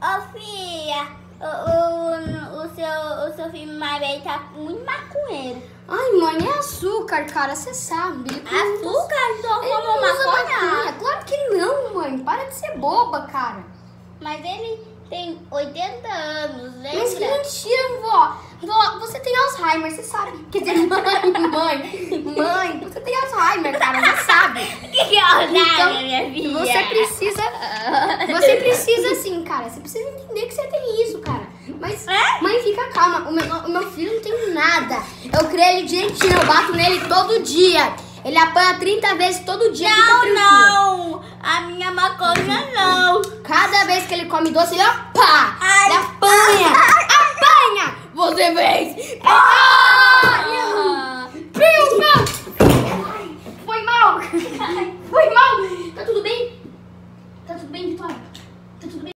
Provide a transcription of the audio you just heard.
Ô, filha, o, o, o, seu, o seu filho mais velho tá muito maconheiro. Ai, mãe, é açúcar, cara, você sabe. Ele Açúcar? Então como maconha? Claro que não, mãe. Para de ser boba, cara. Mas ele tem 80 anos, Mas que lembra? mentira, vó. Vó, você tem Alzheimer, você sabe. Quer dizer, mãe, mãe, mãe, você tem Alzheimer, cara, você sabe. Que que é Alzheimer, Então, minha filha? Você precisa. Você precisa sim, cara. Você precisa entender que você tem isso, cara. Mas, É? mãe, fica calma. O meu, o meu filho não tem nada. Eu criei ele direitinho, eu bato nele todo dia. Ele apanha 30 vezes todo dia. Não, não! A minha maconha não! Cada vez que ele come doce, ele pá! Ai. Ele apanha! Apanha! Você fez! Ah! Foi mal! Tá tudo bem? Tá tudo bem, Vitória? Tá tudo bem?